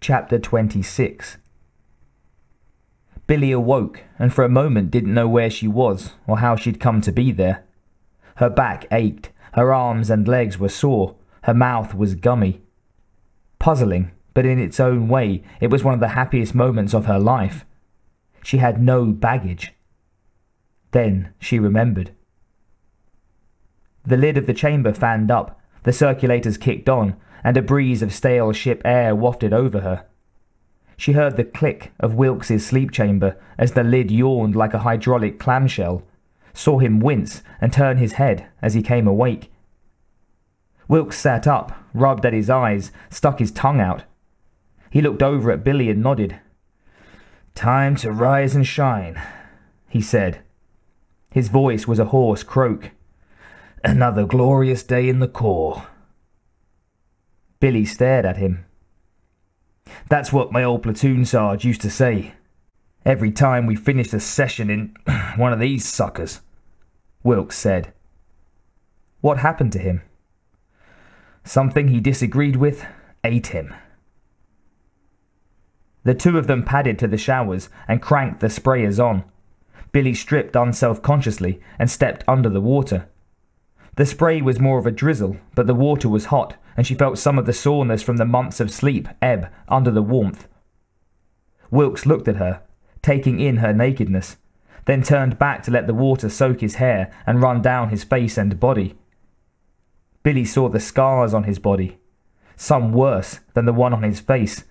Chapter 26 Billie awoke and for a moment didn't know where she was or how she'd come to be there. Her back ached, her arms and legs were sore, her mouth was gummy. Puzzling, but in its own way, it was one of the happiest moments of her life. She had no baggage. Then she remembered. The lid of the chamber fanned up, the circulators kicked on, and a breeze of stale ship air wafted over her. She heard the click of Wilks's sleep chamber as the lid yawned like a hydraulic clamshell, saw him wince and turn his head as he came awake. Wilks sat up, rubbed at his eyes, stuck his tongue out. He looked over at Billie and nodded. Time to rise and shine, he said. His voice was a hoarse croak. Another glorious day in the Corps. Billie stared at him. That's what my old platoon sarge used to say. Every time we finished a session in one of these suckers, Wilks said. What happened to him? Something he disagreed with ate him. The two of them padded to the showers and cranked the sprayers on. Billie stripped unself-consciously and stepped under the water. The spray was more of a drizzle, but the water was hot, and she felt some of the soreness from the months of sleep ebb under the warmth. Wilks looked at her, taking in her nakedness, then turned back to let the water soak his hair and run down his face and body. Billie saw the scars on his body, some worse than the one on his face.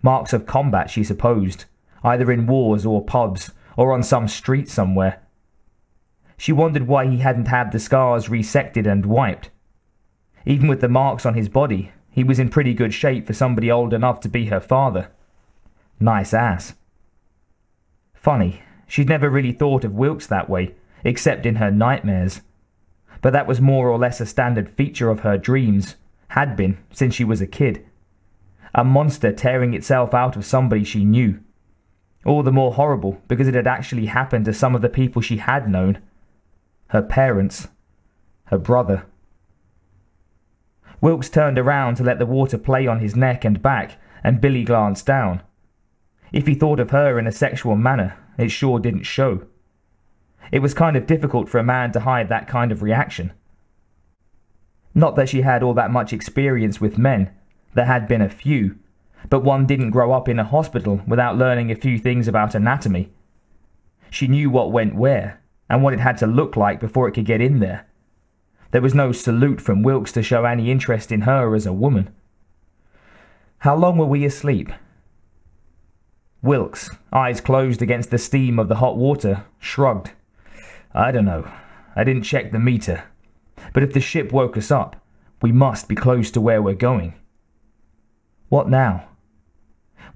Marks of combat, she supposed, either in wars or pubs, or on some street somewhere. She wondered why he hadn't had the scars resected and wiped. Even with the marks on his body, he was in pretty good shape for somebody old enough to be her father. Nice ass. Funny, she'd never really thought of Wilks that way, except in her nightmares. But that was more or less a standard feature of her dreams, had been since she was a kid. A monster tearing itself out of somebody she knew. All the more horrible because it had actually happened to some of the people she had known her parents, her brother. Wilks turned around to let the water play on his neck and back, and Billie glanced down. If he thought of her in a sexual manner, it sure didn't show. It was kind of difficult for a man to hide that kind of reaction. Not that she had all that much experience with men, there had been a few, but one didn't grow up in a hospital without learning a few things about anatomy. She knew what went where, and what it had to look like before it could get in there. There was no salute from Wilks to show any interest in her as a woman. How long were we asleep? Wilks, eyes closed against the steam of the hot water, shrugged. I don't know. I didn't check the meter. But if the ship woke us up, we must be close to where we're going. What now?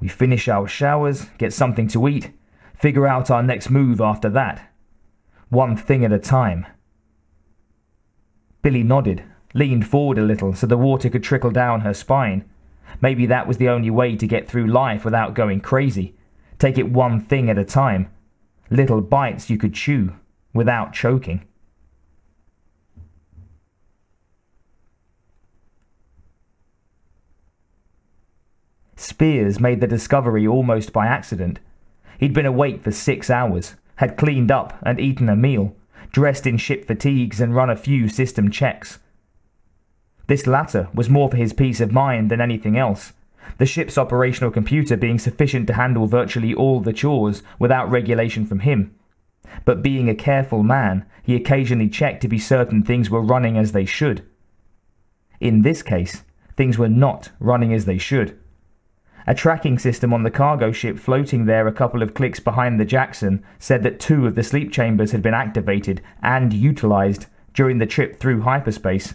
We finish our showers, get something to eat, figure out our next move after that one thing at a time. Billie nodded, leaned forward a little so the water could trickle down her spine. Maybe that was the only way to get through life without going crazy. Take it one thing at a time. Little bites you could chew without choking. Spears made the discovery almost by accident. He'd been awake for six hours, had cleaned up and eaten a meal, dressed in ship fatigues and run a few system checks. This latter was more for his peace of mind than anything else, the ship's operational computer being sufficient to handle virtually all the chores without regulation from him. But being a careful man, he occasionally checked to be certain things were running as they should. In this case, things were not running as they should. A tracking system on the cargo ship floating there a couple of clicks behind the Jackson said that two of the sleep chambers had been activated and utilized during the trip through hyperspace.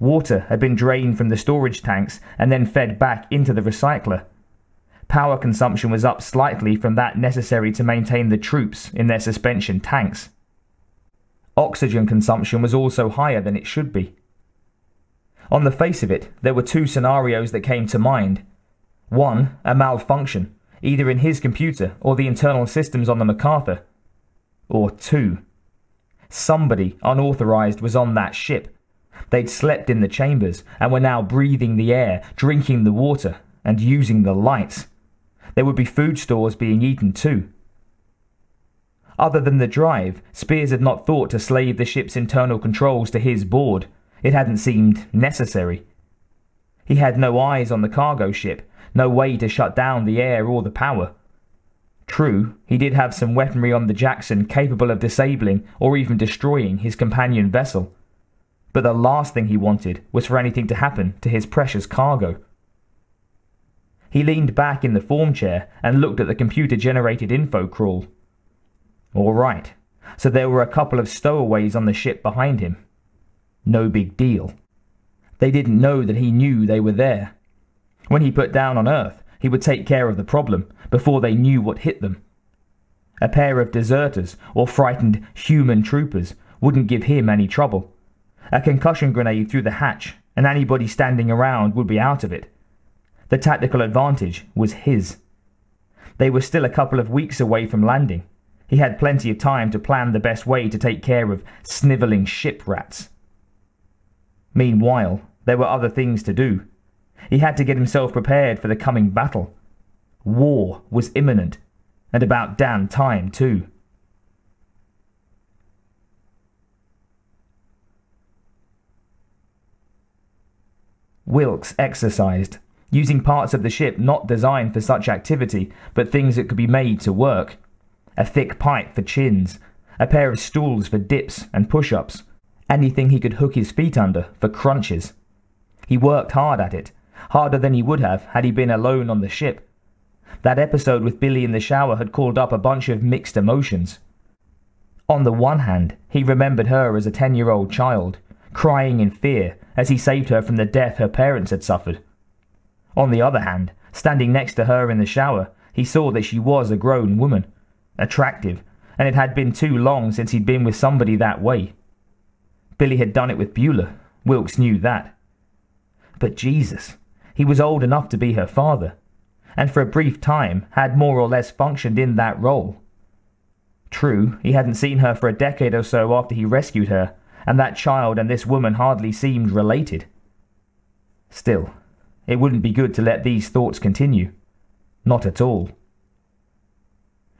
Water had been drained from the storage tanks and then fed back into the recycler. Power consumption was up slightly from that necessary to maintain the troops in their suspension tanks. Oxygen consumption was also higher than it should be. On the face of it, there were two scenarios that came to mind one, a malfunction, either in his computer or the internal systems on the MacArthur. Or two, somebody unauthorized was on that ship. They'd slept in the chambers and were now breathing the air, drinking the water, and using the lights. There would be food stores being eaten too. Other than the drive, Spears had not thought to slave the ship's internal controls to his board. It hadn't seemed necessary. He had no eyes on the cargo ship, no way to shut down the air or the power. True, he did have some weaponry on the Jackson capable of disabling or even destroying his companion vessel. But the last thing he wanted was for anything to happen to his precious cargo. He leaned back in the form chair and looked at the computer generated info crawl. All right, so there were a couple of stowaways on the ship behind him. No big deal. They didn't know that he knew they were there. When he put down on Earth, he would take care of the problem before they knew what hit them. A pair of deserters or frightened human troopers wouldn't give him any trouble. A concussion grenade through the hatch, and anybody standing around would be out of it. The tactical advantage was his. They were still a couple of weeks away from landing. He had plenty of time to plan the best way to take care of snivelling ship rats. Meanwhile, there were other things to do. He had to get himself prepared for the coming battle. War was imminent, and about damn time, too. Wilks exercised, using parts of the ship not designed for such activity, but things that could be made to work. A thick pipe for chins, a pair of stools for dips and push ups, anything he could hook his feet under for crunches. He worked hard at it, harder than he would have had he been alone on the ship. That episode with Billie in the shower had called up a bunch of mixed emotions. On the one hand, he remembered her as a ten year old child, crying in fear as he saved her from the death her parents had suffered. On the other hand, standing next to her in the shower, he saw that she was a grown woman, attractive, and it had been too long since he'd been with somebody that way. Billie had done it with Bueller. Wilks knew that. But Jesus, he was old enough to be her father, and for a brief time had more or less functioned in that role. True, he hadn't seen her for a decade or so after he rescued her, and that child and this woman hardly seemed related. Still, it wouldn't be good to let these thoughts continue. Not at all.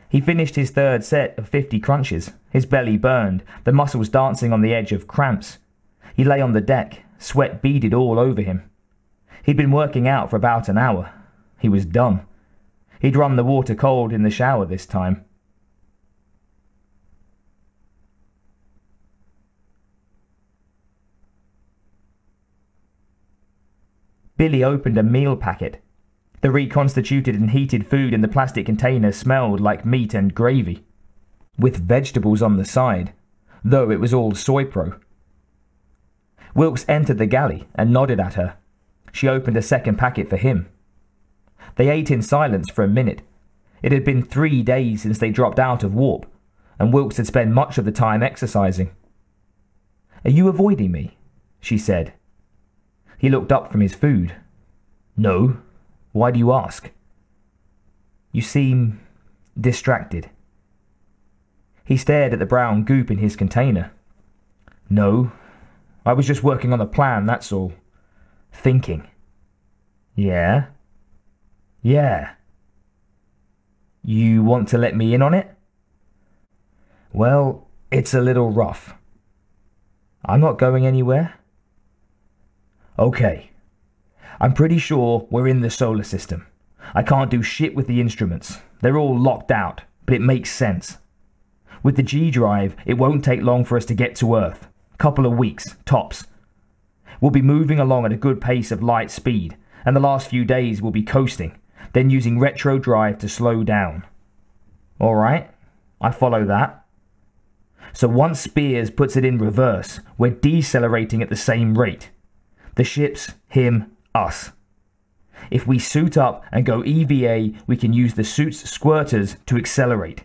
He finished his third set of 50 crunches, his belly burned, the muscles dancing on the edge of cramps. He lay on the deck, sweat beaded all over him. He'd been working out for about an hour. He was done. He'd run the water cold in the shower this time. Billie opened a meal packet. The reconstituted and heated food in the plastic container smelled like meat and gravy, with vegetables on the side, though it was all Soypro. Wilks entered the galley and nodded at her. She opened a second packet for him. They ate in silence for a minute. It had been three days since they dropped out of warp, and Wilks had spent much of the time exercising. Are you avoiding me? she said. He looked up from his food. No. Why do you ask? You seem distracted. He stared at the brown goop in his container. No. I was just working on a plan, that's all. Thinking. Yeah? Yeah. You want to let me in on it? Well, it's a little rough. I'm not going anywhere. Okay. I'm pretty sure we're in the solar system. I can't do shit with the instruments. They're all locked out, but it makes sense. With the G drive, it won't take long for us to get to Earth. Couple of weeks, tops. We'll be moving along at a good pace of light speed, and the last few days we'll be coasting, then using retro drive to slow down. Alright, I follow that. So once Spears puts it in reverse, we're decelerating at the same rate. The ships, him, us. If we suit up and go EVA, we can use the suit's squirters to accelerate.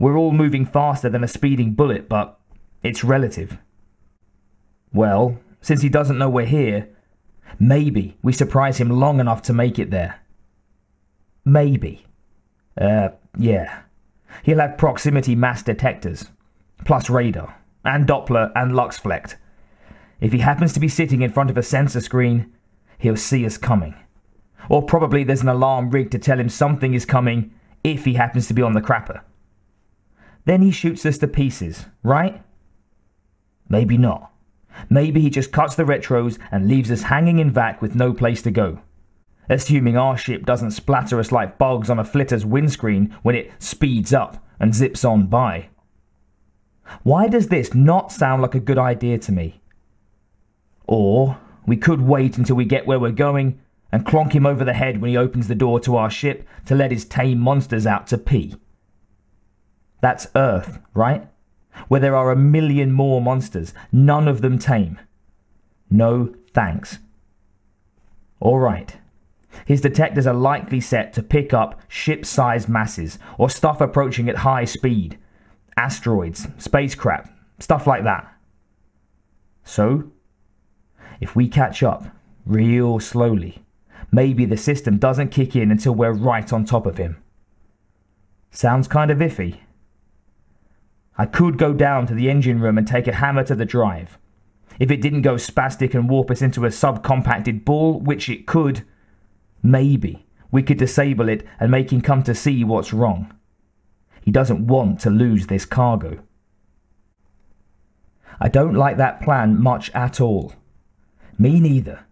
We're all moving faster than a speeding bullet, but it's relative. Well, since he doesn't know we're here, maybe we surprise him long enough to make it there. Maybe. Uh, yeah. He'll have proximity mass detectors, plus radar, and Doppler and Luxflect. If he happens to be sitting in front of a sensor screen, he'll see us coming. Or probably there's an alarm rigged to tell him something is coming if he happens to be on the crapper. Then he shoots us to pieces, right? Maybe not. Maybe he just cuts the retros and leaves us hanging in vac with no place to go. Assuming our ship doesn't splatter us like bugs on a flitter's windscreen when it speeds up and zips on by. Why does this not sound like a good idea to me? Or we could wait until we get where we're going and clonk him over the head when he opens the door to our ship to let his tame monsters out to pee. That's Earth, right? Where there are a million more monsters, none of them tame. No thanks. All right. His detectors are likely set to pick up ship sized masses or stuff approaching at high speed asteroids, spacecraft, stuff like that. So, if we catch up real slowly, maybe the system doesn't kick in until we're right on top of him. Sounds kind of iffy. I could go down to the engine room and take a hammer to the drive. If it didn't go spastic and warp us into a subcompacted ball, which it could, maybe we could disable it and make him come to see what's wrong. He doesn't want to lose this cargo. I don't like that plan much at all. Me neither.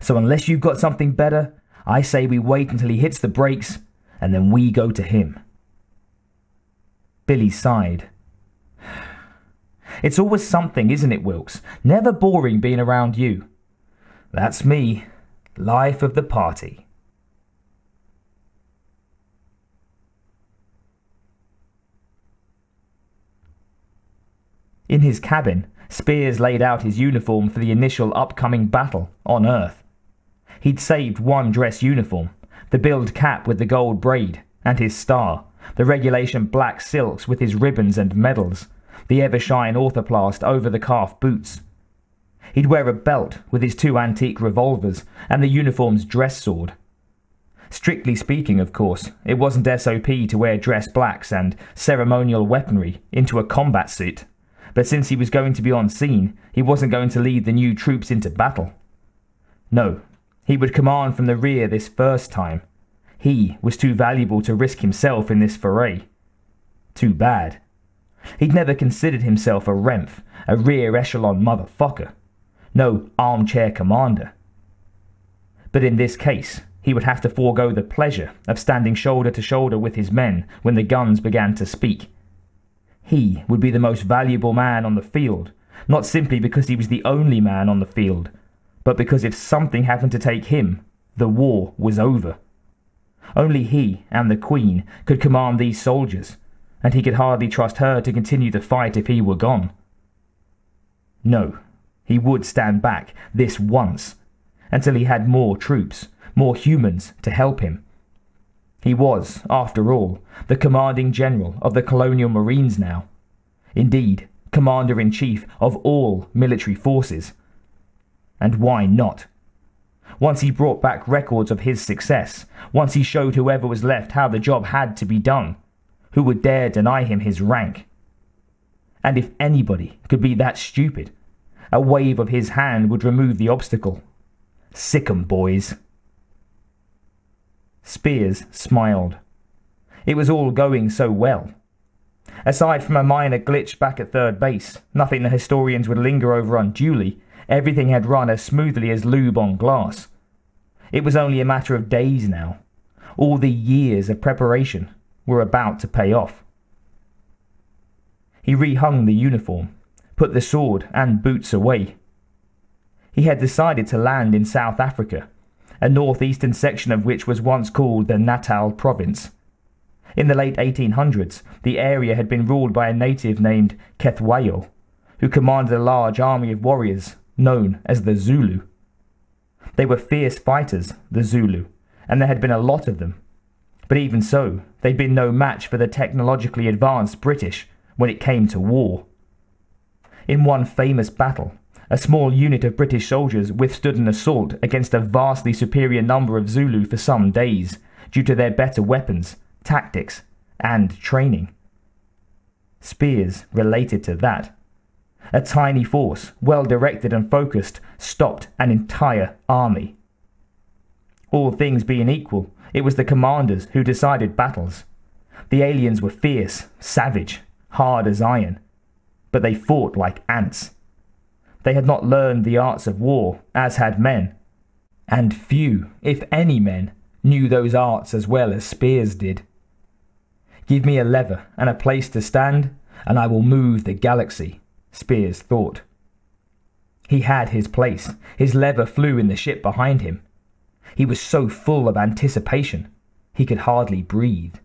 So unless you've got something better, I say we wait until he hits the brakes and then we go to him. Billie sighed. It's always something, isn't it, Wilks? Never boring being around you. That's me. Life of the party. In his cabin, Spears laid out his uniform for the initial upcoming battle on Earth. He'd saved one dress uniform, the billed cap with the gold braid, and his star, the regulation black silks with his ribbons and medals, the Evershine orthoplast over the calf boots. He'd wear a belt with his two antique revolvers and the uniform's dress sword. Strictly speaking, of course, it wasn't SOP to wear dress blacks and ceremonial weaponry into a combat suit but since he was going to be on scene, he wasn't going to lead the new troops into battle. No, he would command from the rear this first time. He was too valuable to risk himself in this foray. Too bad. He'd never considered himself a REMF, a rear echelon motherfucker. No armchair commander. But in this case, he would have to forego the pleasure of standing shoulder to shoulder with his men when the guns began to speak he would be the most valuable man on the field, not simply because he was the only man on the field, but because if something happened to take him, the war was over. Only he and the Queen could command these soldiers, and he could hardly trust her to continue the fight if he were gone. No, he would stand back this once, until he had more troops, more humans to help him. He was, after all, the commanding general of the colonial marines now. Indeed, commander in chief of all military forces. And why not? Once he brought back records of his success, once he showed whoever was left how the job had to be done, who would dare deny him his rank? And if anybody could be that stupid, a wave of his hand would remove the obstacle. Sick 'em, boys. Spears smiled. It was all going so well. Aside from a minor glitch back at third base, nothing the historians would linger over unduly, everything had run as smoothly as lube on glass. It was only a matter of days now. All the years of preparation were about to pay off. He rehung the uniform, put the sword and boots away. He had decided to land in South Africa a northeastern section of which was once called the Natal Province. In the late 1800s, the area had been ruled by a native named Cetshwayo, who commanded a large army of warriors known as the Zulu. They were fierce fighters, the Zulu, and there had been a lot of them. But even so, they'd been no match for the technologically advanced British when it came to war. In one famous battle, a small unit of British soldiers withstood an assault against a vastly superior number of Zulu for some days, due to their better weapons, tactics, and training. Spears related to that. A tiny force, well directed and focused, stopped an entire army. All things being equal, it was the commanders who decided battles. The aliens were fierce, savage, hard as iron, but they fought like ants. They had not learned the arts of war, as had men, and few, if any men, knew those arts as well as spears did. Give me a lever and a place to stand, and I will move the galaxy, Spears thought. He had his place. His lever flew in the ship behind him. He was so full of anticipation, he could hardly breathe.